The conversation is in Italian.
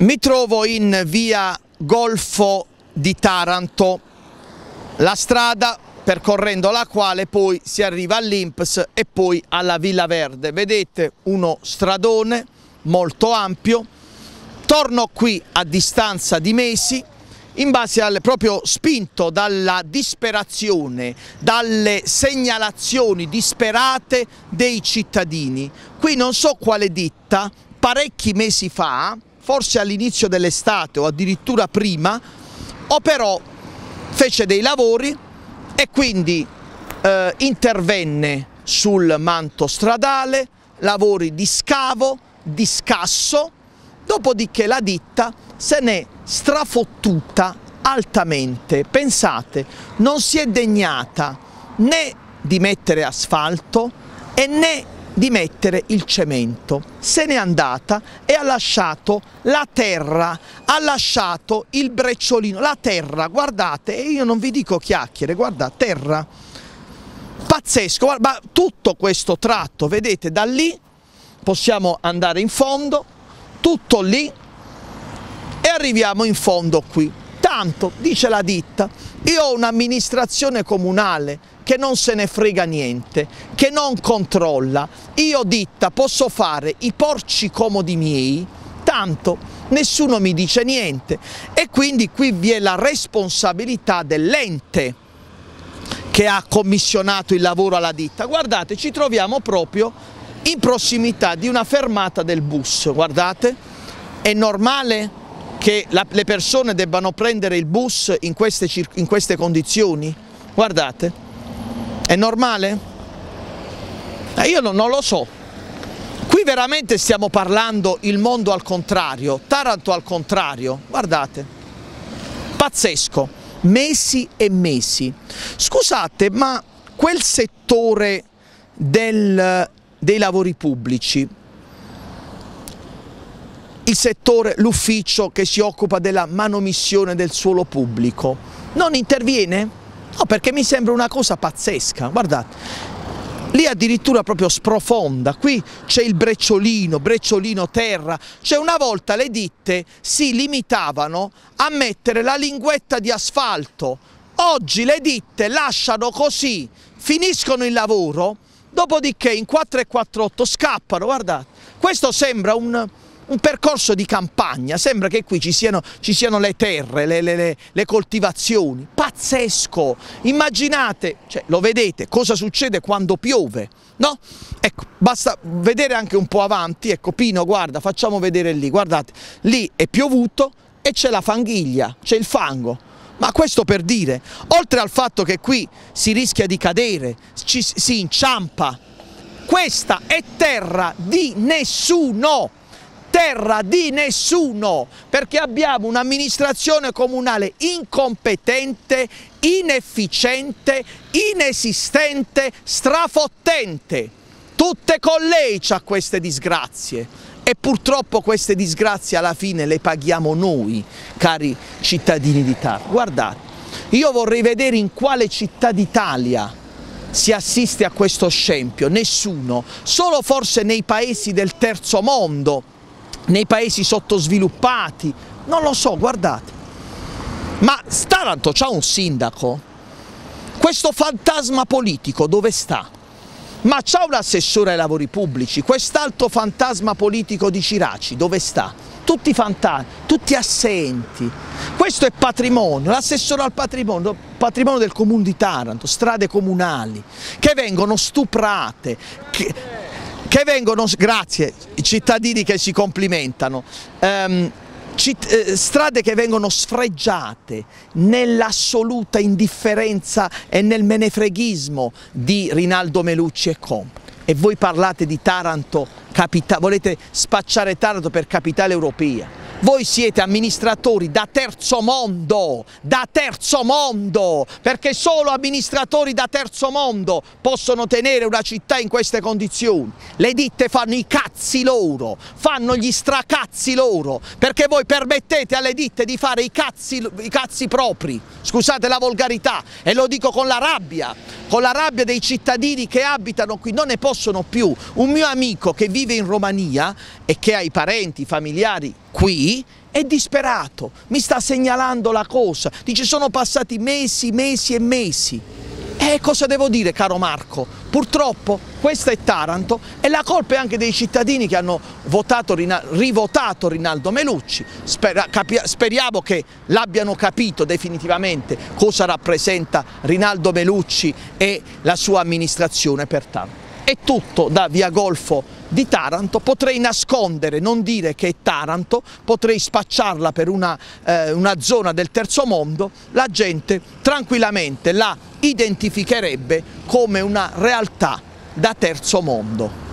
Mi trovo in via Golfo di Taranto, la strada percorrendo la quale poi si arriva all'Inps e poi alla Villa Verde. Vedete uno stradone molto ampio. Torno qui a distanza di mesi in base al proprio spinto dalla disperazione, dalle segnalazioni disperate dei cittadini. Qui non so quale ditta, parecchi mesi fa, forse all'inizio dell'estate o addirittura prima, operò, fece dei lavori e quindi eh, intervenne sul manto stradale, lavori di scavo, di scasso, dopodiché la ditta se n'è strafottuta altamente. Pensate, non si è degnata né di mettere asfalto e né di mettere il cemento. Se n'è andata e ha lasciato la terra, ha lasciato il brecciolino, la terra, guardate, io non vi dico chiacchiere, guarda, terra, pazzesco, guarda, tutto questo tratto, vedete, da lì possiamo andare in fondo, tutto lì e arriviamo in fondo qui. Tanto, dice la ditta, io ho un'amministrazione comunale che non se ne frega niente, che non controlla. Io ditta posso fare i porci comodi miei, tanto nessuno mi dice niente e quindi qui vi è la responsabilità dell'ente che ha commissionato il lavoro alla ditta. Guardate, ci troviamo proprio in prossimità di una fermata del bus, guardate, è normale che la, le persone debbano prendere il bus in queste, in queste condizioni? Guardate. È normale? Eh, io non, non lo so. Qui veramente stiamo parlando il mondo al contrario, Taranto al contrario, guardate, pazzesco, mesi e mesi. Scusate, ma quel settore del, dei lavori pubblici, il settore, l'ufficio che si occupa della manomissione del suolo pubblico, non interviene? No, perché mi sembra una cosa pazzesca, guardate. Lì addirittura proprio sprofonda, qui c'è il brecciolino, brecciolino terra, cioè una volta le ditte si limitavano a mettere la linguetta di asfalto, oggi le ditte lasciano così, finiscono il lavoro, dopodiché in 448 scappano, guardate, questo sembra un, un percorso di campagna, sembra che qui ci siano, ci siano le terre, le, le, le, coltivazioni, pazzesco, immaginate, cioè, lo vedete, cosa succede quando piove, no? Ecco, basta vedere anche un po' avanti, ecco Pino guarda, facciamo vedere lì, guardate, lì è piovuto e c'è la fanghiglia, c'è il fango, ma questo per dire, oltre al fatto che qui si rischia di cadere, ci, si inciampa, questa è terra di nessuno, terra di nessuno, perché abbiamo un'amministrazione comunale incompetente, inefficiente, inesistente, strafottente. Tutte con lei c'ha queste disgrazie e purtroppo queste disgrazie alla fine le paghiamo noi, cari cittadini d'Italia. Guardate, io vorrei vedere in quale città d'Italia si assiste a questo scempio, nessuno, solo forse nei paesi del terzo mondo nei paesi sottosviluppati, non lo so, guardate. Ma Taranto c'ha un sindaco? Questo fantasma politico dove sta? Ma c'ha un assessore ai lavori pubblici, quest'altro fantasma politico di Ciraci dove sta? Tutti fantasmi, tutti assenti. Questo è patrimonio, l'assessore al patrimonio, patrimonio del comune di Taranto, strade comunali, che vengono stuprate, che, che vengono, grazie, cittadini che si complimentano, citt eh, strade che vengono sfregiate nell'assoluta indifferenza e nel menefreghismo di Rinaldo Melucci e compagni. E voi parlate di Taranto, volete spacciare Taranto per capitale europea. Voi siete amministratori da terzo mondo, da terzo mondo, perché solo amministratori da terzo mondo possono tenere una città in queste condizioni. Le ditte fanno i cazzi loro, fanno gli stracazzi loro, perché voi permettete alle ditte di fare i cazzi, i cazzi propri, scusate la volgarità, e lo dico con la rabbia, con la rabbia dei cittadini che abitano qui, non ne possono più. Un mio amico che vive in Romania e che ha i parenti, i familiari qui, è disperato, mi sta segnalando la cosa, dice sono passati mesi, mesi e mesi. E cosa devo dire caro Marco? Purtroppo questa è Taranto e la colpa è anche dei cittadini che hanno votato, rivotato Rinaldo Melucci. speriamo che l'abbiano capito definitivamente cosa rappresenta Rinaldo Melucci e la sua amministrazione pertanto è tutto da via Golfo di Taranto, potrei nascondere, non dire che è Taranto, potrei spacciarla per una, eh, una zona del terzo mondo, la gente tranquillamente la identificherebbe come una realtà da terzo mondo.